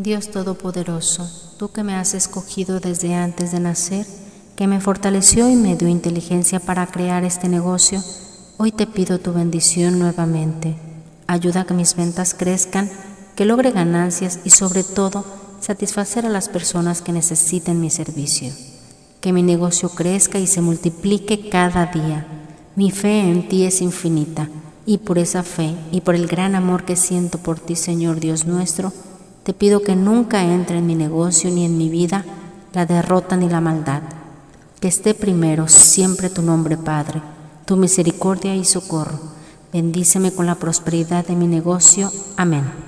Dios Todopoderoso, tú que me has escogido desde antes de nacer, que me fortaleció y me dio inteligencia para crear este negocio, hoy te pido tu bendición nuevamente. Ayuda a que mis ventas crezcan, que logre ganancias y sobre todo satisfacer a las personas que necesiten mi servicio. Que mi negocio crezca y se multiplique cada día. Mi fe en ti es infinita y por esa fe y por el gran amor que siento por ti, Señor Dios nuestro, te pido que nunca entre en mi negocio ni en mi vida la derrota ni la maldad. Que esté primero siempre tu nombre, Padre, tu misericordia y socorro. Bendíceme con la prosperidad de mi negocio. Amén.